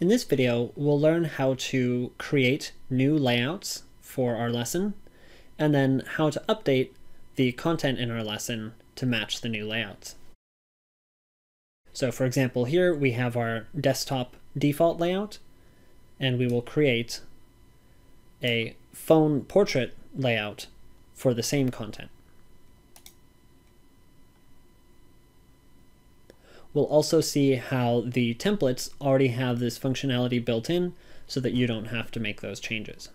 In this video, we'll learn how to create new layouts for our lesson, and then how to update the content in our lesson to match the new layouts. So for example, here we have our desktop default layout, and we will create a phone portrait layout for the same content. We'll also see how the templates already have this functionality built in so that you don't have to make those changes.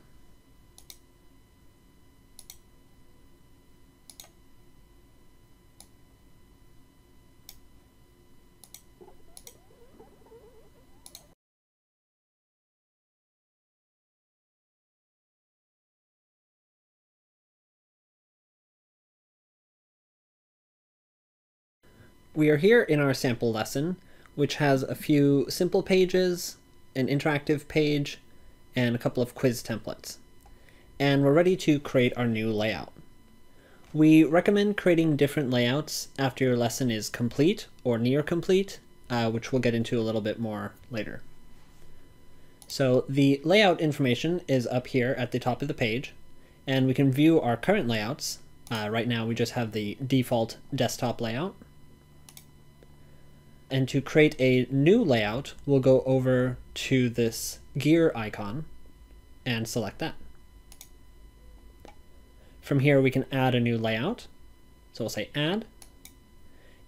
We are here in our sample lesson, which has a few simple pages, an interactive page, and a couple of quiz templates. And we're ready to create our new layout. We recommend creating different layouts after your lesson is complete or near complete, uh, which we'll get into a little bit more later. So the layout information is up here at the top of the page, and we can view our current layouts. Uh, right now we just have the default desktop layout. And to create a new layout, we'll go over to this gear icon and select that. From here, we can add a new layout. So we'll say add,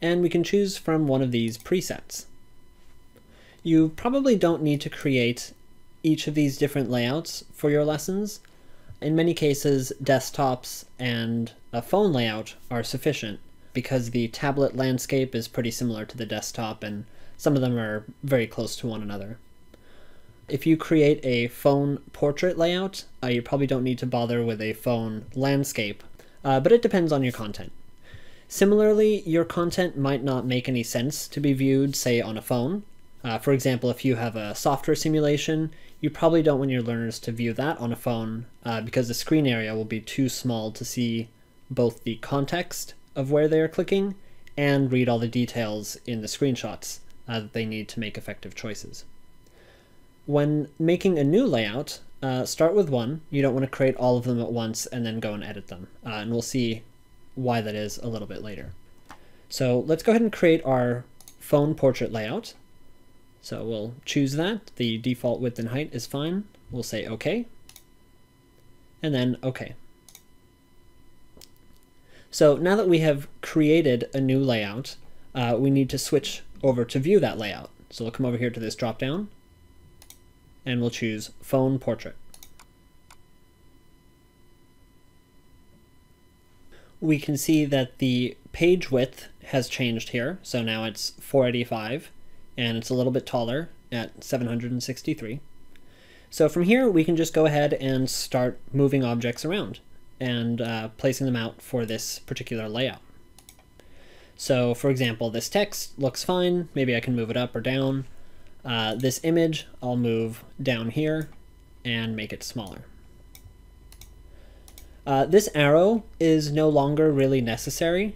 and we can choose from one of these presets. You probably don't need to create each of these different layouts for your lessons. In many cases, desktops and a phone layout are sufficient because the tablet landscape is pretty similar to the desktop and some of them are very close to one another. If you create a phone portrait layout, uh, you probably don't need to bother with a phone landscape, uh, but it depends on your content. Similarly, your content might not make any sense to be viewed, say, on a phone. Uh, for example, if you have a software simulation, you probably don't want your learners to view that on a phone uh, because the screen area will be too small to see both the context of where they are clicking and read all the details in the screenshots uh, that they need to make effective choices. When making a new layout, uh, start with one. You don't want to create all of them at once and then go and edit them. Uh, and we'll see why that is a little bit later. So let's go ahead and create our phone portrait layout. So we'll choose that. The default width and height is fine. We'll say OK. And then OK. So now that we have created a new layout, uh, we need to switch over to view that layout. So we'll come over here to this drop down and we'll choose phone portrait. We can see that the page width has changed here. So now it's 485 and it's a little bit taller at 763. So from here, we can just go ahead and start moving objects around and uh, placing them out for this particular layout. So for example, this text looks fine. Maybe I can move it up or down. Uh, this image, I'll move down here and make it smaller. Uh, this arrow is no longer really necessary.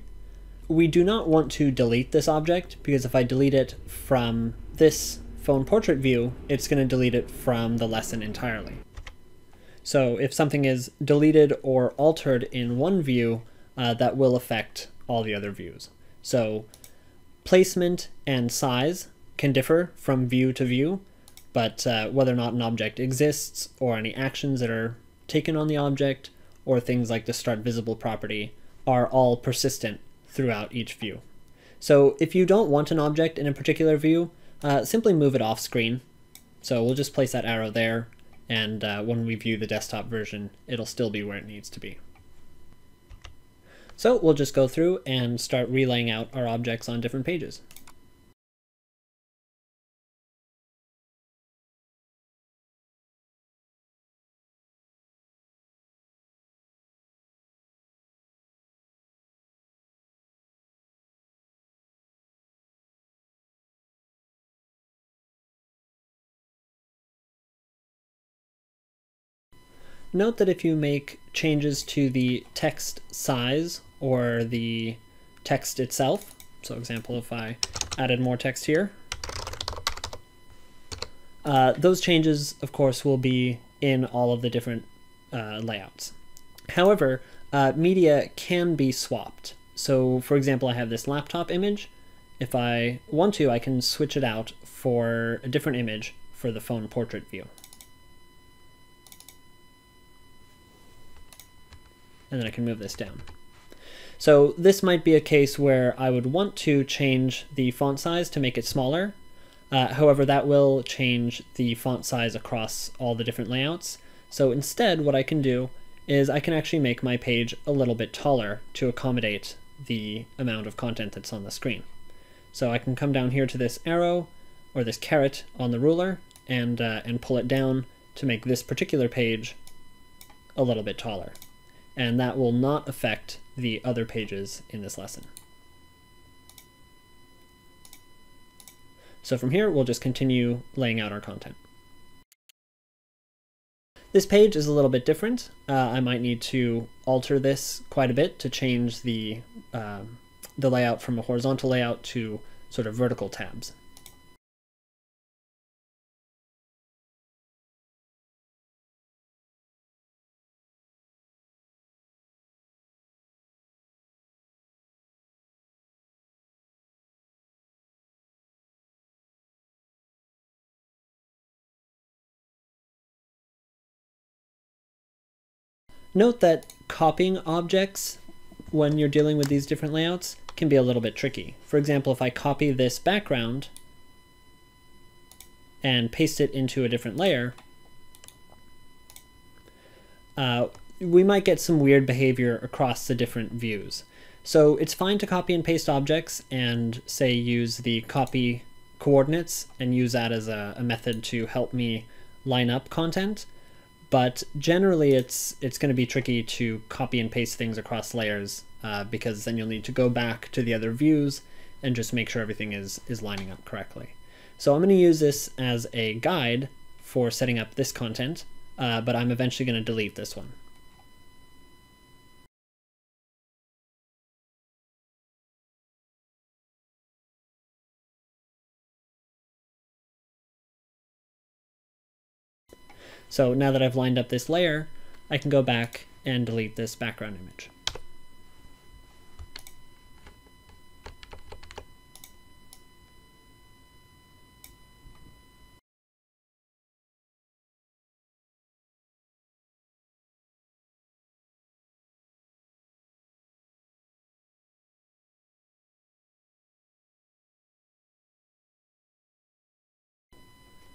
We do not want to delete this object because if I delete it from this phone portrait view, it's going to delete it from the lesson entirely. So if something is deleted or altered in one view, uh, that will affect all the other views. So placement and size can differ from view to view, but uh, whether or not an object exists or any actions that are taken on the object or things like the start visible property are all persistent throughout each view. So if you don't want an object in a particular view, uh, simply move it off screen. So we'll just place that arrow there and uh, when we view the desktop version, it'll still be where it needs to be. So we'll just go through and start relaying out our objects on different pages. Note that if you make changes to the text size or the text itself, so example if I added more text here, Uh, those changes, of course, will be in all of the different uh, layouts. However, uh, media can be swapped. So for example, I have this laptop image. If I want to, I can switch it out for a different image for the phone portrait view. And then I can move this down. So this might be a case where I would want to change the font size to make it smaller. Uh, however, that will change the font size across all the different layouts. So instead, what I can do is I can actually make my page a little bit taller to accommodate the amount of content that's on the screen. So I can come down here to this arrow or this caret on the ruler and, uh, and pull it down to make this particular page a little bit taller. And that will not affect the other pages in this lesson. So from here, we'll just continue laying out our content. This page is a little bit different. Uh, I might need to alter this quite a bit to change the, uh, the layout from a horizontal layout to sort of vertical tabs. Note that copying objects when you're dealing with these different layouts can be a little bit tricky. For example, if I copy this background and paste it into a different layer, uh, we might get some weird behavior across the different views. So it's fine to copy and paste objects and say use the copy coordinates and use that as a, a method to help me line up content but generally it's it's going to be tricky to copy and paste things across layers uh, because then you'll need to go back to the other views and just make sure everything is is lining up correctly. So I'm going to use this as a guide for setting up this content, uh, but I'm eventually going to delete this one. So now that I've lined up this layer, I can go back and delete this background image.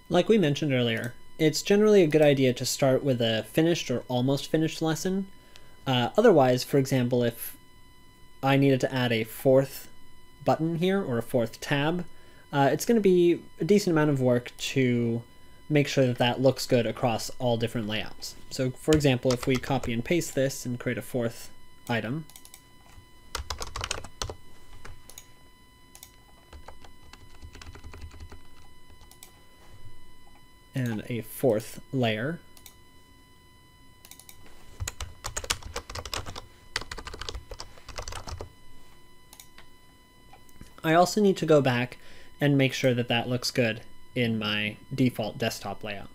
Like we mentioned earlier, it's generally a good idea to start with a finished or almost finished lesson. Uh, otherwise, for example, if I needed to add a fourth button here or a fourth tab, uh, it's going to be a decent amount of work to make sure that that looks good across all different layouts. So for example, if we copy and paste this and create a fourth item, and a fourth layer. I also need to go back and make sure that that looks good in my default desktop layout.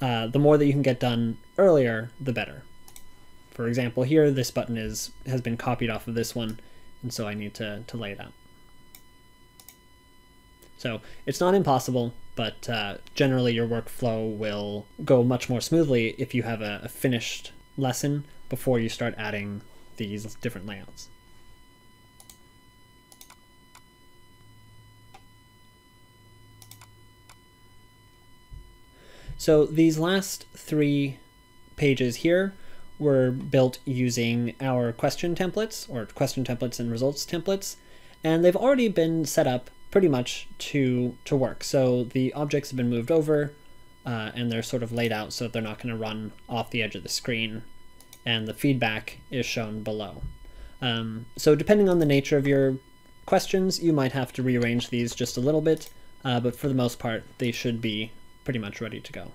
Uh, the more that you can get done earlier, the better. For example, here this button is has been copied off of this one, and so I need to, to lay it out. So it's not impossible, but uh, generally your workflow will go much more smoothly if you have a, a finished lesson before you start adding these different layouts. So these last three pages here were built using our question templates or question templates and results templates, and they've already been set up pretty much to to work. So the objects have been moved over uh, and they're sort of laid out so they're not going to run off the edge of the screen and the feedback is shown below. Um, so depending on the nature of your questions, you might have to rearrange these just a little bit, uh, but for the most part, they should be pretty much ready to go.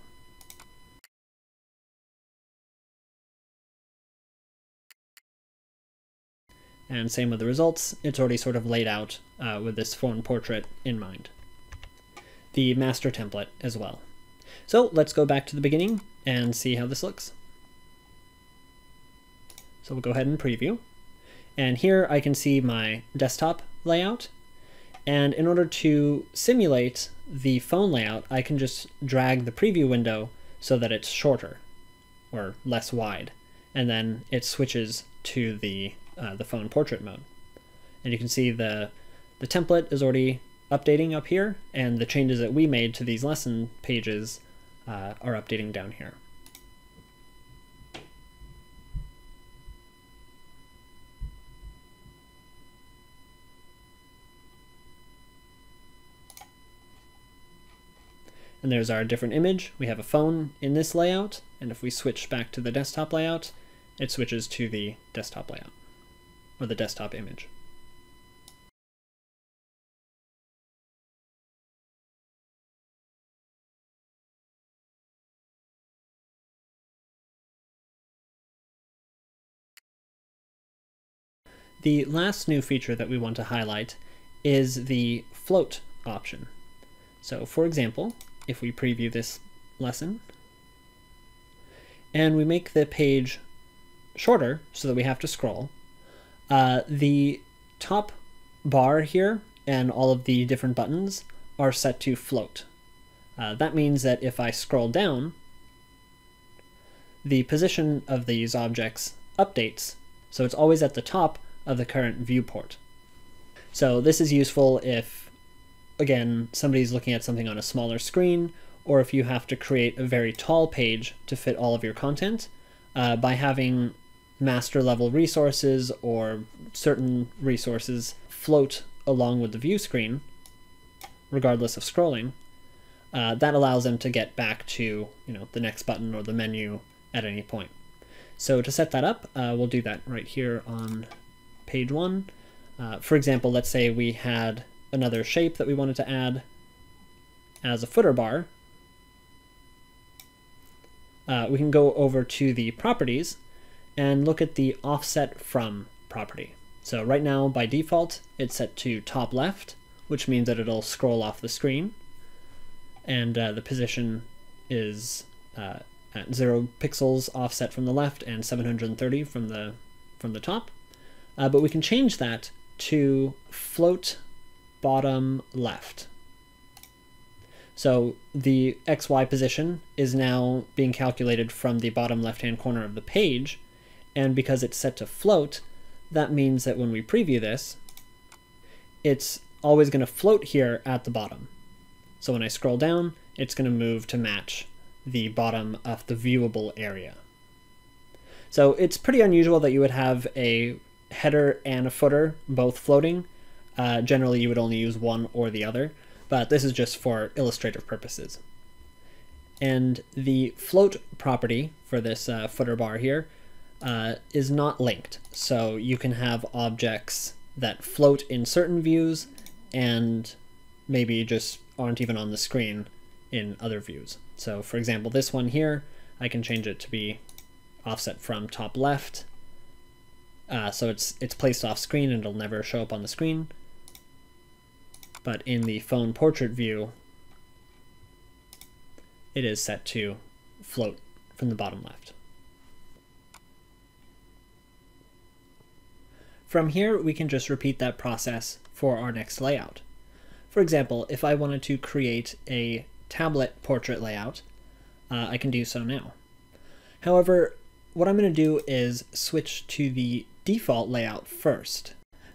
And same with the results, it's already sort of laid out uh, with this phone portrait in mind. the master template as well. So let's go back to the beginning and see how this looks. So we'll go ahead and preview. And here I can see my desktop layout. And in order to simulate the phone layout, I can just drag the preview window so that it's shorter or less wide. And then it switches to the, uh, the phone portrait mode. And you can see the, the template is already updating up here, and the changes that we made to these lesson pages uh, are updating down here. And there's our different image. We have a phone in this layout, and if we switch back to the desktop layout, it switches to the desktop layout, or the desktop image. The last new feature that we want to highlight is the float option. So for example, if we preview this lesson and we make the page shorter so that we have to scroll, uh, the top bar here and all of the different buttons are set to float. Uh, that means that if I scroll down, the position of these objects updates, so it's always at the top of the current viewport. So this is useful if, again, somebody's looking at something on a smaller screen, or if you have to create a very tall page to fit all of your content, uh, by having master level resources or certain resources float along with the view screen, regardless of scrolling, uh, that allows them to get back to you know the next button or the menu at any point. So to set that up, uh, we'll do that right here on page one. Uh, for example, let's say we had another shape that we wanted to add as a footer bar. Uh, we can go over to the properties and look at the offset from property. So right now, by default, it's set to top left, which means that it'll scroll off the screen. And uh, the position is uh, at zero pixels offset from the left and 730 from the from the top. Uh, but we can change that to float bottom left. So the XY position is now being calculated from the bottom left-hand corner of the page, and because it's set to float, that means that when we preview this, it's always going to float here at the bottom. So when I scroll down, it's going to move to match the bottom of the viewable area. So it's pretty unusual that you would have a header and a footer both floating. Uh, generally, you would only use one or the other, but this is just for illustrative purposes. And the float property for this uh, footer bar here uh, is not linked. So you can have objects that float in certain views and maybe just aren't even on the screen in other views. So for example, this one here, I can change it to be offset from top left uh, so it's it's placed off screen and it'll never show up on the screen. But in the phone portrait view, it is set to float from the bottom left. From here, we can just repeat that process for our next layout. For example, if I wanted to create a tablet portrait layout, uh, I can do so now. However, what I'm going to do is switch to the default layout first,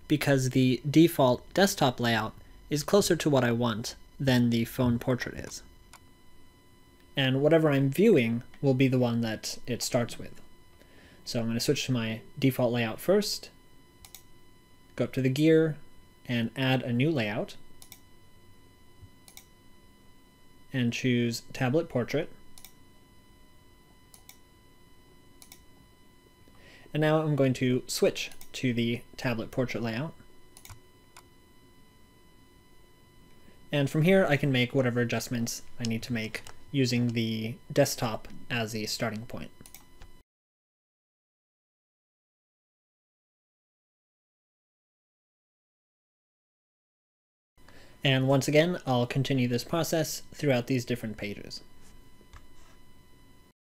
because the default desktop layout is closer to what I want than the phone portrait is. And whatever I'm viewing will be the one that it starts with. So I'm going to switch to my default layout first, go up to the gear, and add a new layout, and choose Tablet Portrait. And now I'm going to switch to the tablet portrait layout. And from here, I can make whatever adjustments I need to make using the desktop as a starting point. And once again, I'll continue this process throughout these different pages.